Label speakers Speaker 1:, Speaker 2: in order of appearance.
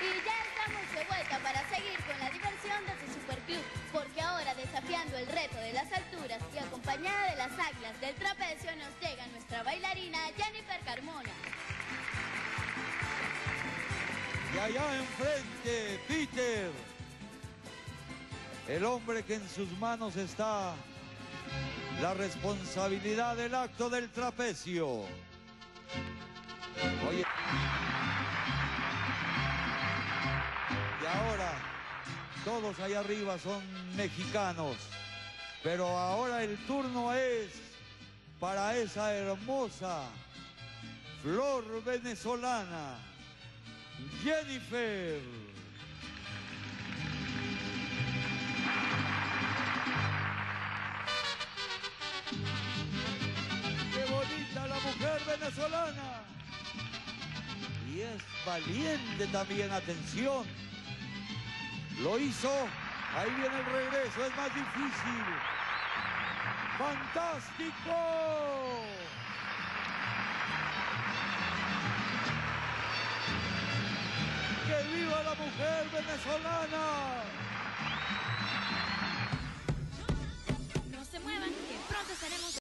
Speaker 1: Y ya estamos de vuelta para seguir con la diversión de su superclub, porque ahora desafiando el reto de las alturas y acompañada de las águilas del trapecio nos llega nuestra bailarina Jennifer Carmona.
Speaker 2: Y allá enfrente, Peter, el hombre que en sus manos está la responsabilidad del acto del trapecio. Oye. Ahora, todos allá arriba son mexicanos, pero ahora el turno es para esa hermosa flor venezolana. Jennifer. Qué bonita la mujer venezolana. Y es valiente también, atención. Lo hizo, ahí viene el regreso, es más difícil. ¡Fantástico! ¡Que viva la mujer venezolana!